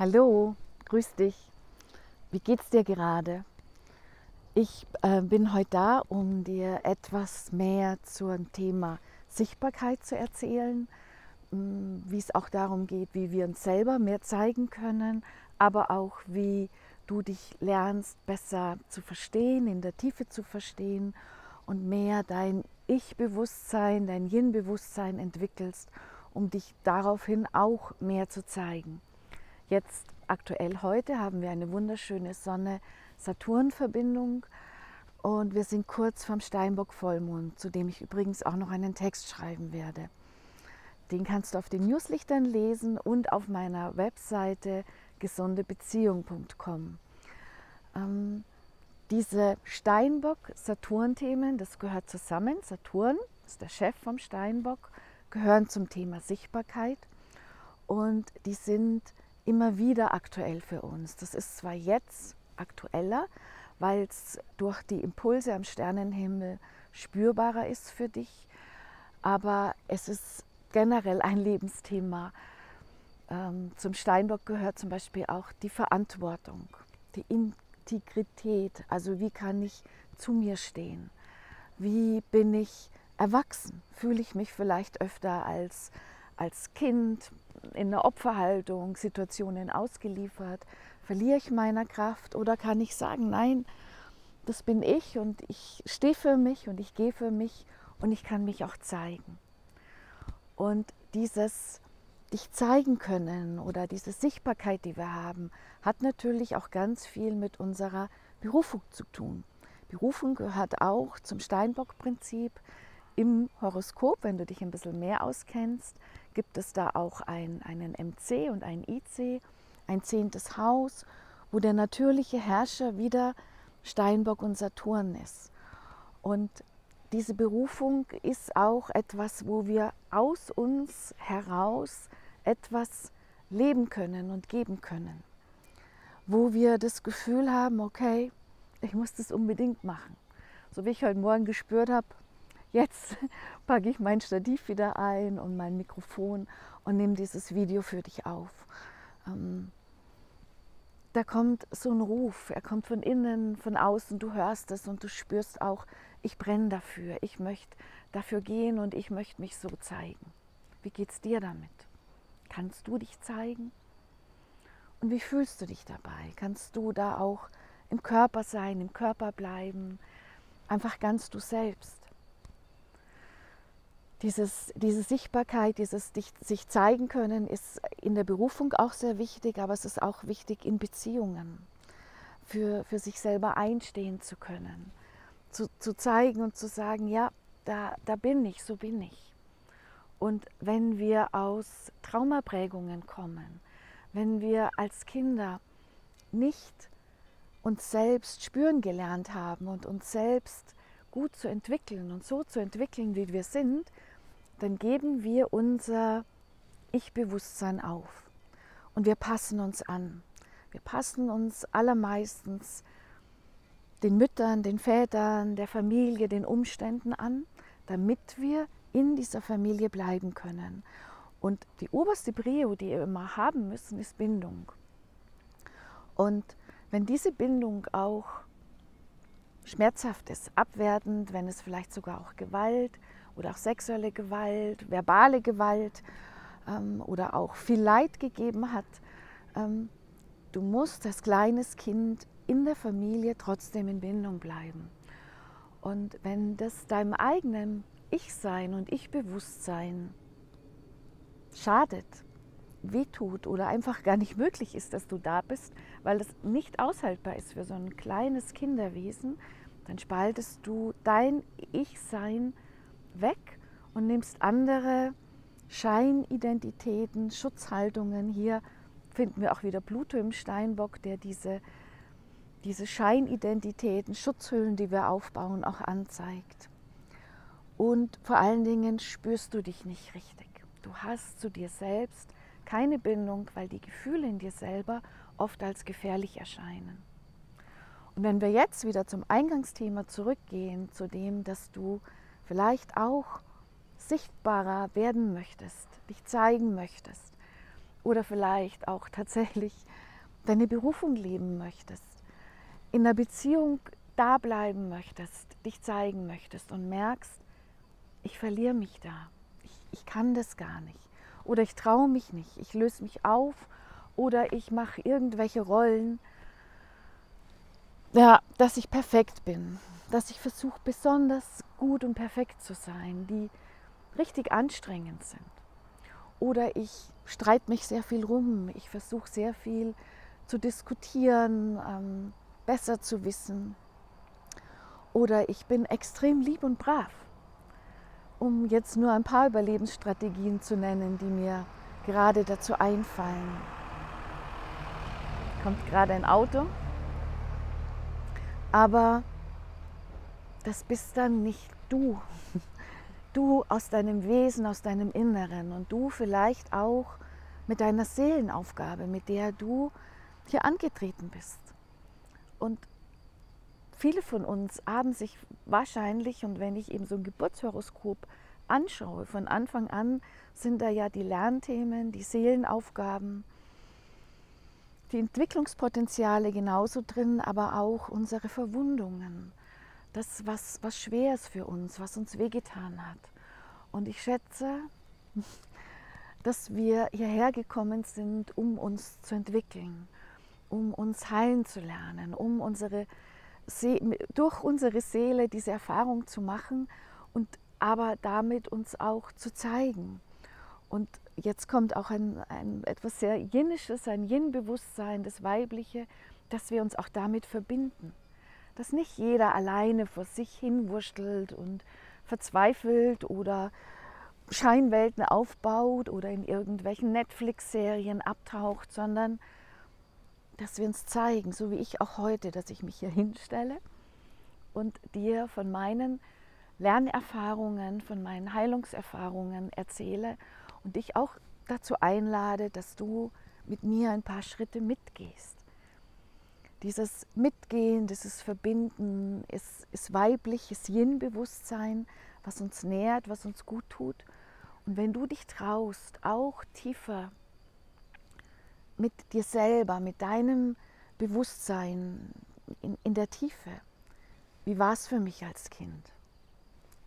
Hallo, grüß dich. Wie geht's dir gerade? Ich äh, bin heute da, um dir etwas mehr zum Thema Sichtbarkeit zu erzählen, mm, wie es auch darum geht, wie wir uns selber mehr zeigen können, aber auch wie du dich lernst, besser zu verstehen, in der Tiefe zu verstehen und mehr dein Ich-Bewusstsein, dein Yin-Bewusstsein entwickelst, um dich daraufhin auch mehr zu zeigen. Jetzt aktuell heute haben wir eine wunderschöne Sonne-Saturn-Verbindung und wir sind kurz vom Steinbock-Vollmond, zu dem ich übrigens auch noch einen Text schreiben werde. Den kannst du auf den Newslichtern lesen und auf meiner Webseite gesundebeziehung.com. Ähm, diese Steinbock-Saturn-Themen, das gehört zusammen. Saturn ist der Chef vom Steinbock, gehören zum Thema Sichtbarkeit und die sind immer wieder aktuell für uns. Das ist zwar jetzt aktueller, weil es durch die Impulse am Sternenhimmel spürbarer ist für dich, aber es ist generell ein Lebensthema. Ähm, zum Steinbock gehört zum Beispiel auch die Verantwortung, die Integrität, also wie kann ich zu mir stehen, wie bin ich erwachsen, fühle ich mich vielleicht öfter als, als Kind, in der Opferhaltung Situationen ausgeliefert? Verliere ich meine Kraft oder kann ich sagen, nein, das bin ich und ich stehe für mich und ich gehe für mich und ich kann mich auch zeigen. Und dieses dich zeigen können oder diese Sichtbarkeit, die wir haben, hat natürlich auch ganz viel mit unserer Berufung zu tun. Berufung gehört auch zum Steinbock-Prinzip im Horoskop, wenn du dich ein bisschen mehr auskennst, gibt es da auch ein, einen MC und ein IC, ein zehntes Haus, wo der natürliche Herrscher wieder Steinbock und Saturn ist. Und diese Berufung ist auch etwas, wo wir aus uns heraus etwas leben können und geben können. Wo wir das Gefühl haben, okay, ich muss das unbedingt machen. So wie ich heute Morgen gespürt habe, jetzt packe ich mein Stativ wieder ein und mein Mikrofon und nehme dieses Video für dich auf. Ähm, da kommt so ein Ruf, er kommt von innen, von außen, du hörst es und du spürst auch, ich brenne dafür, ich möchte dafür gehen und ich möchte mich so zeigen. Wie geht es dir damit? Kannst du dich zeigen? Und wie fühlst du dich dabei? Kannst du da auch im Körper sein, im Körper bleiben, einfach ganz du selbst? Dieses, diese Sichtbarkeit, dieses sich zeigen können, ist in der Berufung auch sehr wichtig, aber es ist auch wichtig in Beziehungen, für, für sich selber einstehen zu können, zu, zu zeigen und zu sagen, ja, da, da bin ich, so bin ich. Und wenn wir aus Traumaprägungen kommen, wenn wir als Kinder nicht uns selbst spüren gelernt haben und uns selbst gut zu entwickeln und so zu entwickeln, wie wir sind, dann geben wir unser Ich-Bewusstsein auf und wir passen uns an. Wir passen uns allermeistens den Müttern, den Vätern, der Familie, den Umständen an, damit wir in dieser Familie bleiben können. Und die oberste Brio, die wir immer haben müssen, ist Bindung. Und wenn diese Bindung auch schmerzhaft ist, abwertend, wenn es vielleicht sogar auch Gewalt oder auch sexuelle Gewalt, verbale Gewalt ähm, oder auch viel Leid gegeben hat. Ähm, du musst als kleines Kind in der Familie trotzdem in Bindung bleiben. Und wenn das deinem eigenen Ich-Sein und Ich-Bewusstsein schadet, wehtut oder einfach gar nicht möglich ist, dass du da bist, weil es nicht aushaltbar ist für so ein kleines Kinderwesen, dann spaltest du dein Ich-Sein weg und nimmst andere Scheinidentitäten, Schutzhaltungen. Hier finden wir auch wieder Pluto im Steinbock, der diese, diese Scheinidentitäten, Schutzhüllen, die wir aufbauen, auch anzeigt. Und vor allen Dingen spürst du dich nicht richtig. Du hast zu dir selbst keine Bindung, weil die Gefühle in dir selber oft als gefährlich erscheinen. Und wenn wir jetzt wieder zum Eingangsthema zurückgehen, zu dem, dass du vielleicht auch sichtbarer werden möchtest, dich zeigen möchtest, oder vielleicht auch tatsächlich deine Berufung leben möchtest, in einer Beziehung da bleiben möchtest, dich zeigen möchtest und merkst, ich verliere mich da, ich, ich kann das gar nicht. Oder ich traue mich nicht, ich löse mich auf oder ich mache irgendwelche Rollen, ja, dass ich perfekt bin, dass ich versuche besonders gut und perfekt zu sein, die richtig anstrengend sind. Oder ich streite mich sehr viel rum, ich versuche sehr viel zu diskutieren, ähm, besser zu wissen. Oder ich bin extrem lieb und brav, um jetzt nur ein paar Überlebensstrategien zu nennen, die mir gerade dazu einfallen. Kommt gerade ein Auto, aber das bist dann nicht du du aus deinem Wesen, aus deinem Inneren und du vielleicht auch mit deiner Seelenaufgabe, mit der du hier angetreten bist. Und viele von uns haben sich wahrscheinlich, und wenn ich eben so ein Geburtshoroskop anschaue, von Anfang an sind da ja die Lernthemen, die Seelenaufgaben, die Entwicklungspotenziale genauso drin, aber auch unsere Verwundungen, das, was, was schwer ist für uns, was uns wehgetan hat. Und ich schätze, dass wir hierher gekommen sind, um uns zu entwickeln, um uns heilen zu lernen, um unsere durch unsere Seele diese Erfahrung zu machen und aber damit uns auch zu zeigen. Und jetzt kommt auch ein, ein etwas sehr Jinnisches, ein Yin-Bewusstsein, das Weibliche, dass wir uns auch damit verbinden dass nicht jeder alleine vor sich hinwurschtelt und verzweifelt oder Scheinwelten aufbaut oder in irgendwelchen Netflix-Serien abtaucht, sondern dass wir uns zeigen, so wie ich auch heute, dass ich mich hier hinstelle und dir von meinen Lernerfahrungen, von meinen Heilungserfahrungen erzähle und dich auch dazu einlade, dass du mit mir ein paar Schritte mitgehst. Dieses Mitgehen, dieses Verbinden ist, ist weibliches Yin-Bewusstsein, was uns nährt, was uns gut tut. Und wenn du dich traust, auch tiefer mit dir selber, mit deinem Bewusstsein in, in der Tiefe, wie war es für mich als Kind?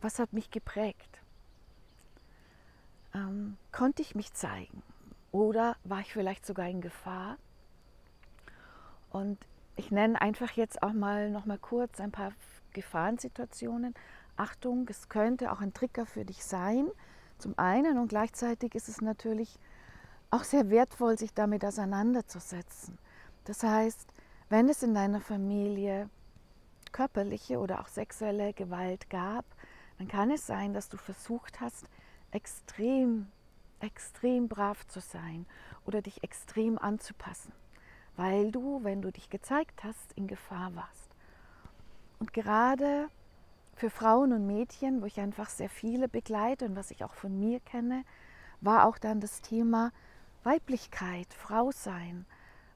Was hat mich geprägt? Ähm, konnte ich mich zeigen? Oder war ich vielleicht sogar in Gefahr? Und ich nenne einfach jetzt auch mal noch mal kurz ein paar Gefahrensituationen. Achtung, es könnte auch ein Trigger für dich sein. Zum einen und gleichzeitig ist es natürlich auch sehr wertvoll, sich damit auseinanderzusetzen. Das heißt, wenn es in deiner Familie körperliche oder auch sexuelle Gewalt gab, dann kann es sein, dass du versucht hast, extrem, extrem brav zu sein oder dich extrem anzupassen weil du, wenn du dich gezeigt hast, in Gefahr warst. Und gerade für Frauen und Mädchen, wo ich einfach sehr viele begleite und was ich auch von mir kenne, war auch dann das Thema Weiblichkeit, Frau sein,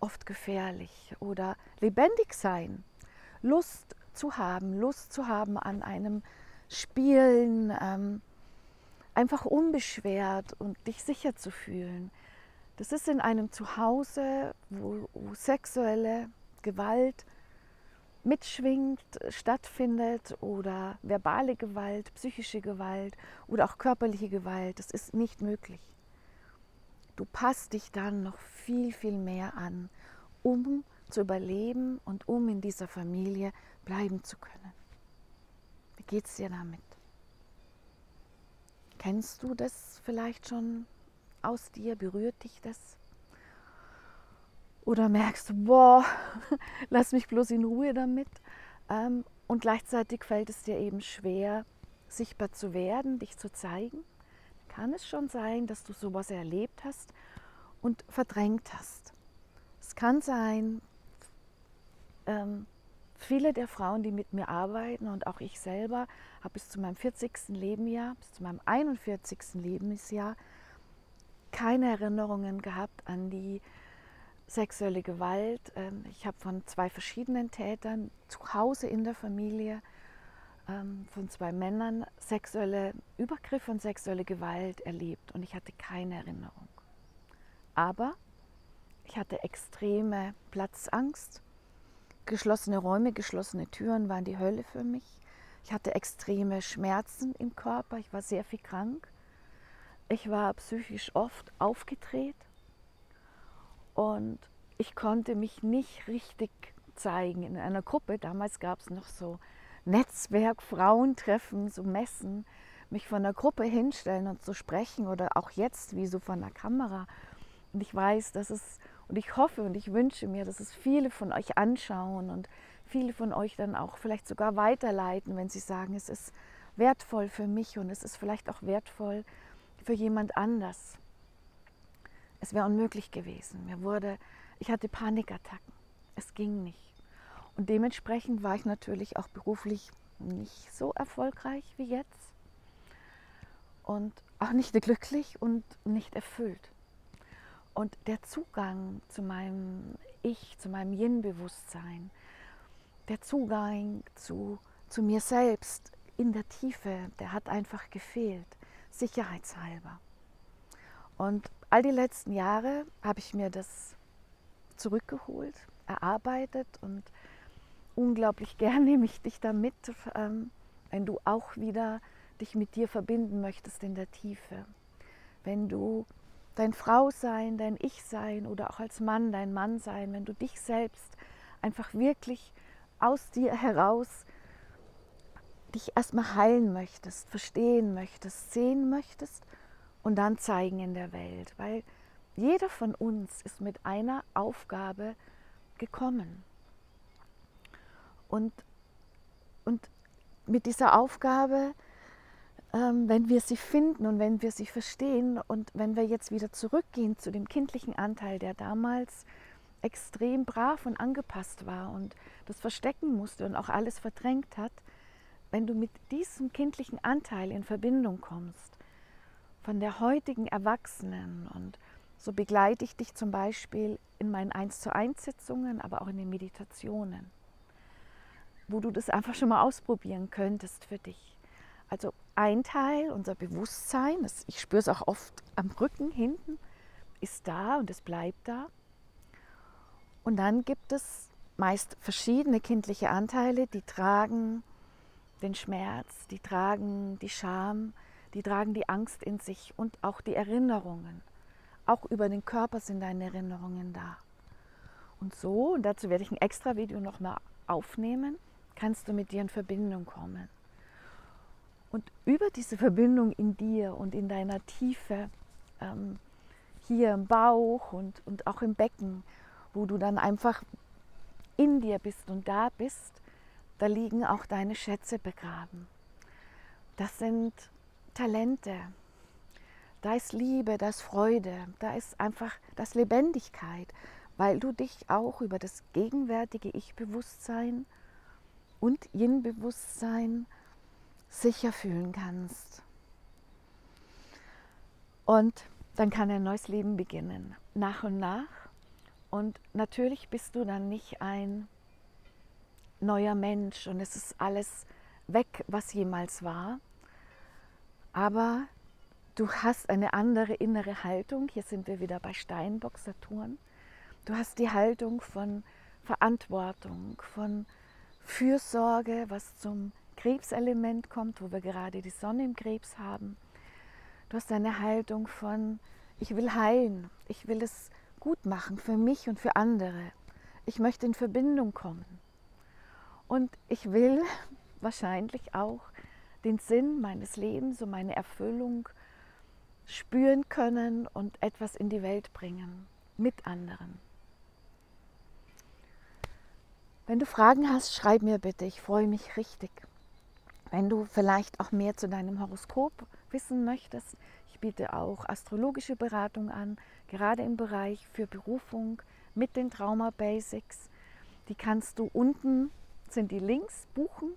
oft gefährlich oder lebendig sein, Lust zu haben, Lust zu haben an einem Spielen, ähm, einfach unbeschwert und dich sicher zu fühlen, das ist in einem Zuhause, wo, wo sexuelle Gewalt mitschwingt, stattfindet oder verbale Gewalt, psychische Gewalt oder auch körperliche Gewalt. Das ist nicht möglich. Du passt dich dann noch viel, viel mehr an, um zu überleben und um in dieser Familie bleiben zu können. Wie geht es dir damit? Kennst du das vielleicht schon aus dir? Berührt dich das? Oder merkst du, boah, lass mich bloß in Ruhe damit? Ähm, und gleichzeitig fällt es dir eben schwer, sichtbar zu werden, dich zu zeigen. Kann es schon sein, dass du sowas erlebt hast und verdrängt hast. Es kann sein, ähm, viele der Frauen, die mit mir arbeiten und auch ich selber, habe bis zu meinem 40. Lebensjahr, bis zu meinem 41. Lebensjahr keine Erinnerungen gehabt an die sexuelle Gewalt. Ähm, ich habe von zwei verschiedenen Tätern zu Hause in der Familie ähm, von zwei Männern sexuelle Übergriffe und sexuelle Gewalt erlebt und ich hatte keine Erinnerung. Aber ich hatte extreme Platzangst. Geschlossene Räume, geschlossene Türen waren die Hölle für mich. Ich hatte extreme Schmerzen im Körper. Ich war sehr viel krank. Ich war psychisch oft aufgedreht und ich konnte mich nicht richtig zeigen in einer Gruppe. Damals gab es noch so Netzwerk, Frauentreffen, so Messen, mich von der Gruppe hinstellen und zu sprechen oder auch jetzt wie so von der Kamera. Und ich weiß, dass es, und ich hoffe und ich wünsche mir, dass es viele von euch anschauen und viele von euch dann auch vielleicht sogar weiterleiten, wenn sie sagen, es ist wertvoll für mich und es ist vielleicht auch wertvoll für jemand anders. Es wäre unmöglich gewesen. Mir wurde, ich hatte Panikattacken. Es ging nicht. Und dementsprechend war ich natürlich auch beruflich nicht so erfolgreich wie jetzt. Und auch nicht glücklich und nicht erfüllt. Und der Zugang zu meinem Ich, zu meinem Yin-Bewusstsein, der Zugang zu, zu mir selbst in der Tiefe, der hat einfach gefehlt, sicherheitshalber. Und all die letzten Jahre habe ich mir das zurückgeholt, erarbeitet und unglaublich gern nehme ich dich damit, ähm, wenn du auch wieder dich mit dir verbinden möchtest in der Tiefe. Wenn du dein Frau sein, dein Ich sein oder auch als Mann dein Mann sein, wenn du dich selbst einfach wirklich aus dir heraus dich erstmal heilen möchtest, verstehen möchtest, sehen möchtest und dann zeigen in der Welt. Weil jeder von uns ist mit einer Aufgabe gekommen. Und, und mit dieser Aufgabe, ähm, wenn wir sie finden und wenn wir sie verstehen und wenn wir jetzt wieder zurückgehen zu dem kindlichen Anteil, der damals extrem brav und angepasst war und das verstecken musste und auch alles verdrängt hat, wenn du mit diesem kindlichen Anteil in Verbindung kommst, von der heutigen Erwachsenen und so begleite ich dich zum Beispiel in meinen 1 zu 1 Sitzungen, aber auch in den Meditationen, wo du das einfach schon mal ausprobieren könntest für dich. Also ein Teil, unser Bewusstsein, das, ich spüre es auch oft am Rücken hinten, ist da und es bleibt da. Und dann gibt es meist verschiedene kindliche Anteile, die tragen den Schmerz, die tragen die Scham, die tragen die Angst in sich und auch die Erinnerungen. Auch über den Körper sind deine Erinnerungen da. Und so, und dazu werde ich ein extra Video nochmal aufnehmen, kannst du mit dir in Verbindung kommen. Und über diese Verbindung in dir und in deiner Tiefe, ähm, hier im Bauch und, und auch im Becken, wo du dann einfach in dir bist und da bist, da liegen auch deine Schätze begraben. Das sind Talente, da ist Liebe, da ist Freude, da ist einfach das Lebendigkeit, weil du dich auch über das gegenwärtige Ich-Bewusstsein und Yin-Bewusstsein sicher fühlen kannst. Und dann kann ein neues Leben beginnen, nach und nach. Und natürlich bist du dann nicht ein neuer Mensch und es ist alles weg, was jemals war. Aber Du hast eine andere innere Haltung. Hier sind wir wieder bei Steinbock, Saturn. Du hast die Haltung von Verantwortung, von Fürsorge, was zum Krebselement kommt, wo wir gerade die Sonne im Krebs haben. Du hast eine Haltung von, ich will heilen, ich will es gut machen für mich und für andere. Ich möchte in Verbindung kommen. Und ich will wahrscheinlich auch den Sinn meines Lebens und meine Erfüllung spüren können und etwas in die Welt bringen mit anderen. Wenn du Fragen hast, schreib mir bitte, ich freue mich richtig. Wenn du vielleicht auch mehr zu deinem Horoskop wissen möchtest, ich biete auch astrologische Beratung an, gerade im Bereich für Berufung mit den Trauma Basics. Die kannst du unten, sind die Links, buchen,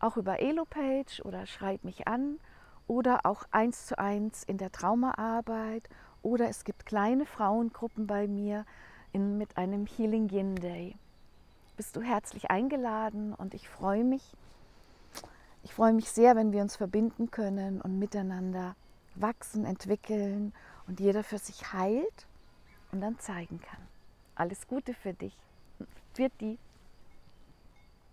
auch über Elopage oder schreib mich an oder auch eins zu eins in der Traumaarbeit oder es gibt kleine Frauengruppen bei mir in, mit einem Healing Yin Day. Bist du herzlich eingeladen und ich freue mich. Ich freue mich sehr, wenn wir uns verbinden können und miteinander wachsen, entwickeln und jeder für sich heilt und dann zeigen kann. Alles Gute für dich. Für die.